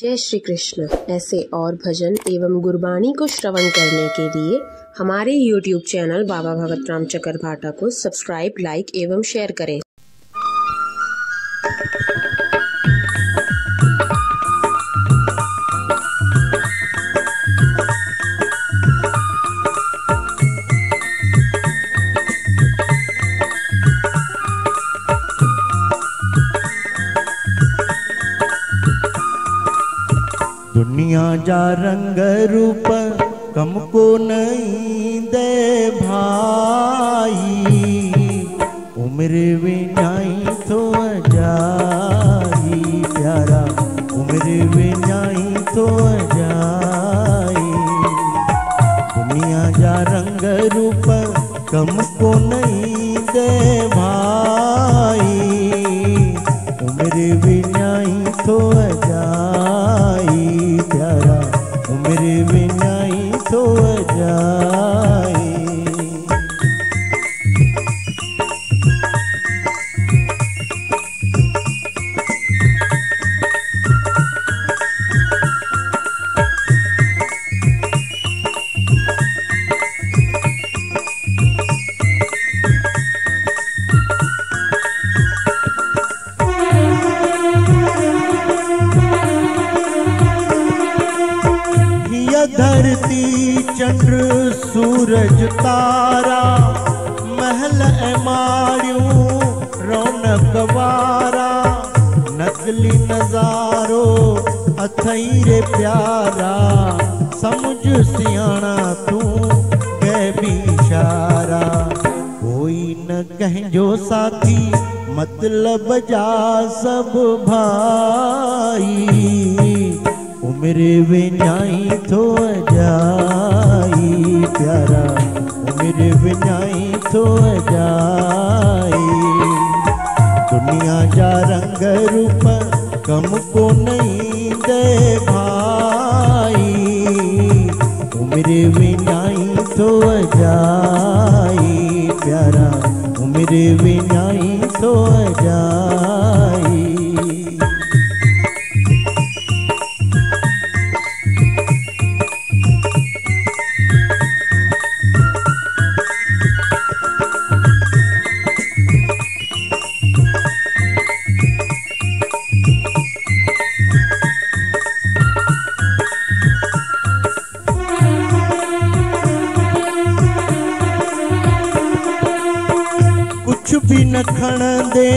जय श्री कृष्ण। ऐसे और भजन एवं गुरबाणी को श्रवण करने के लिए हमारे YouTube चैनल बाबा भगत राम चकर भाटा को सब्सक्राइब, लाइक एवं शेयर करें। दुनिया जा रंग रूप कम को नहीं दे भाई। उम्र विनाई तो जाई प्यारा। उम्र विनाई तो जाई दुनिया जा रंग रूप कम को नहीं धरती चंद्र, सूरज, तारा, महल मारियूं, रौनक वारा। नकली नज़ारो अथई रे प्यारा। समझ सियाणा तूं भी इशारा कोई न कहजो साथी मतलब जा सब भाई। उम्र विनाई तो जाई प्यारा। उम्र विनाई तो जाई दुनिया जा रंग रूप कम को नहीं दे भाई उम्र विनाई तो जाई प्यारा। उम्र विनाई भी न खण दे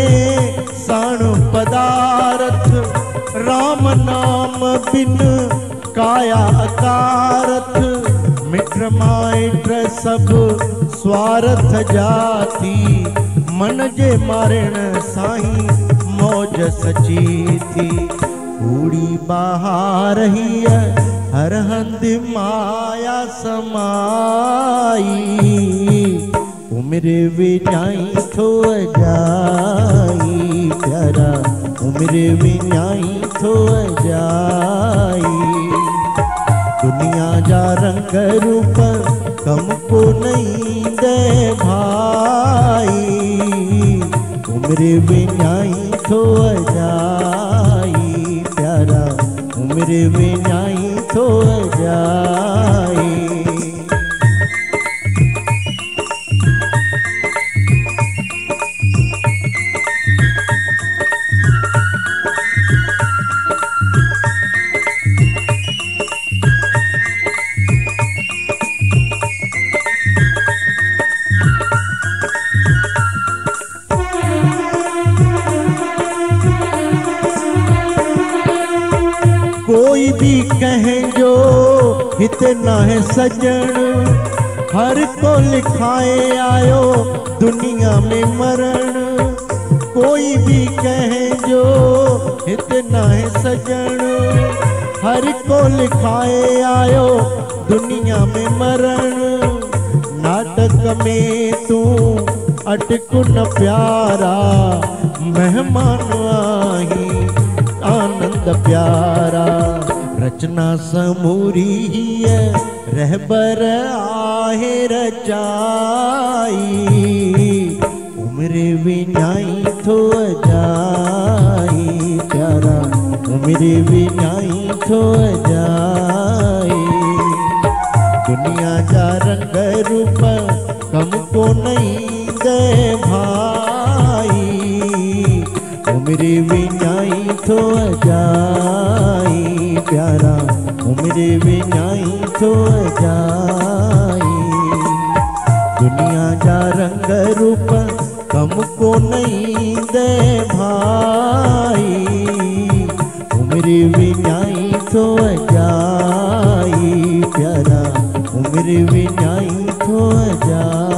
साण पदारथ, राम नाम बिन काया अकारथ मित्र माइट सब स्वार्थ जाती, मन जे मारण साईं मौज सची थी कूड़ी बहार ही हर हंद माया समाई। उम्र विनाई थो जाई प्यारा उम्र विनाई थो जाई। दुनिया जा रंग रूप कम को नहीं दे भाई उम्र विनाई थो जाई प्यारा उम्र विनाई थो जाई। इतना है सजन, हर को लिखाए आयो दुनिया में मरण। कोई भी कहे जो, इतना है सजन, हर को लिखाए आयो दुनिया में मरण। नाटक में तू अटक न प्यारा, मेहमान आई आनंद प्यारा। रचना समूरी है रहबर आहे रचाई। उम्र विनाई थो जाई, प्यारा। उम्र विनाई थो जाए दुनिया जा रंग रूप कम को नहीं दे भाई। उम्र विनाई थो जाए प्यारा उम्र बिनाई तो जाए दुनिया जा रंग रूप कम को नहीं दे भाई। उम्र बिनाई तो जाई प्यारा। उम्र बिनाई तो जाई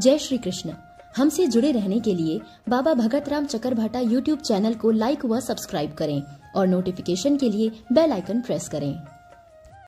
जय श्री कृष्ण। हमसे जुड़े रहने के लिए बाबा भगत राम चकरभाटा यूट्यूब चैनल को लाइक व सब्सक्राइब करें और नोटिफिकेशन के लिए बेल आइकन प्रेस करें।